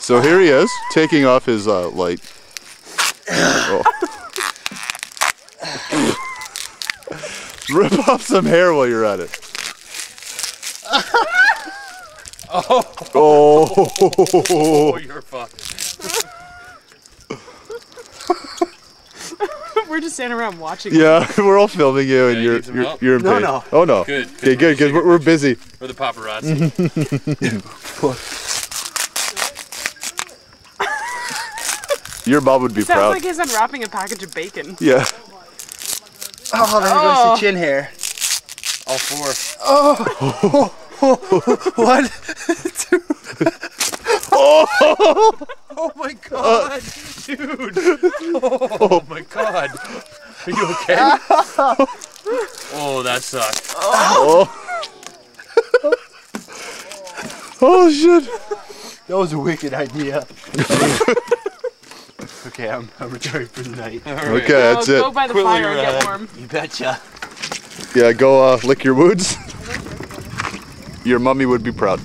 So here he is, taking off his uh, light. Oh. Rip off some hair while you're at it. Oh, Oh. you're fucked. We're just standing around watching. Yeah, we're all filming you, and Yeah, you you're you're, you're in No, pain. no. no. Oh no. Good. Okay, good, good. We're, we're busy. For the paparazzi. Your mom would be Sounds proud. like he's unwrapping a package of bacon. yeah. Oh, there Oh. goes the oh. chin hair. All four. Oh. What? Oh. oh my god. Dude. Oh my god. Are you okay? oh, that sucked. Oh. Oh. oh shit. That was a wicked idea. Okay, I'm, I'm retired for the night. All right. Okay, that's go, it. go by the Quill fire and get warm. You betcha. Yeah, go uh, lick your wounds. Your mummy would be proud.